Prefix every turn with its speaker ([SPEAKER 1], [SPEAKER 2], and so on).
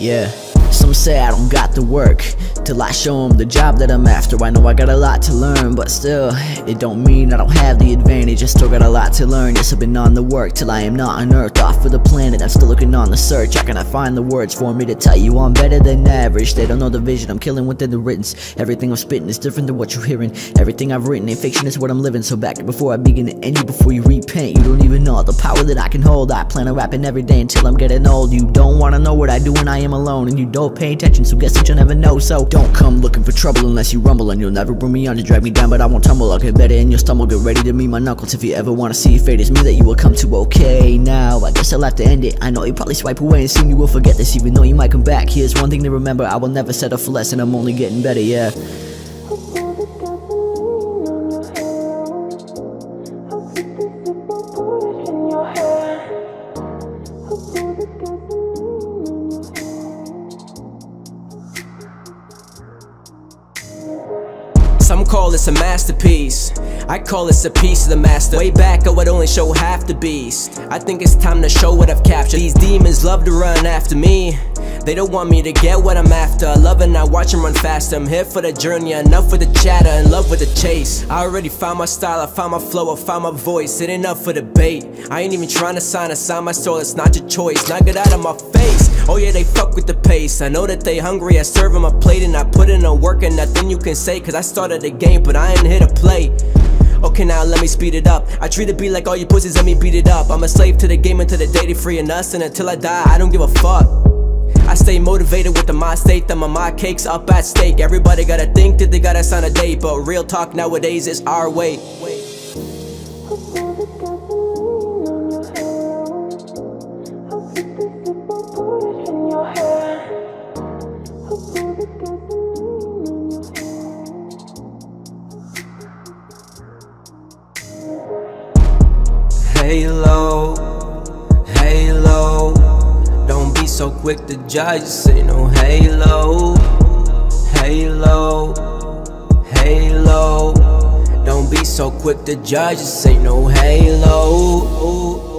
[SPEAKER 1] Yeah. Some say I don't got the work Till I show them the job that I'm after. I know I got a lot to learn But still, it don't mean I don't have the advantage. I still got a lot to learn. Yes, I've been on the work Till I am not on earth Off of the planet, I'm still looking on the search. How can I find the words for me to tell you? I'm better than average. They don't know the vision. I'm killing within the written. Everything I'm spitting is different than what you're hearing. Everything I've written ain't fiction, it's what I'm living. So back before I begin to end you before you repent You don't even know the power that I can hold. I plan on rapping every day until I'm getting old. You don't wanna know what I do when I am alone And you don't pay attention so guess that you'll never know. So don't come looking for trouble unless you rumble And you'll never bring me on to drag me down But I won't tumble, I'll get better and you'll stumble Get ready to meet my knuckles. If you ever wanna see fate It's me that you will come to. Okay now I guess I'll have to end it. I know you probably swipe away and soon you will forget this Even though you might come back. Here's one thing to remember I will never settle for less and I'm only getting better, yeah
[SPEAKER 2] Some call this a masterpiece. I call this a piece of the master. Way back I would only show half the beast. I think it's time to show what I've captured. These demons love to run after me They don't want me to get what I'm after. It, I watch them run faster I'm here for the journey, enough with the chatter In love with the chase. I already found my style, I found my flow I found my voice, it ain't up for debate. I ain't even trying to sign, I sign. My soul It's not your choice, knock it out of my face. Oh yeah, they fuck with the pace. I know that they hungry, I serve them a plate And I put in the work. And nothing you can say Cause I started the game, but I ain't here to play. Okay now let me speed it up. I treat it beat like all you pussies let me beat it up. I'm a slave to the game until the day they freeing us. And until I die I don't give a fuck I stay motivated with the mind state that my mind cakes up at stake. Everybody gotta think that they gotta sign a date But real talk nowadays is our way. Halo, so quick to judge, say no halo Halo, halo. Don't be so quick to judge, say no halo